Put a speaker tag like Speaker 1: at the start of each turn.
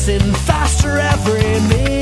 Speaker 1: passing faster every minute.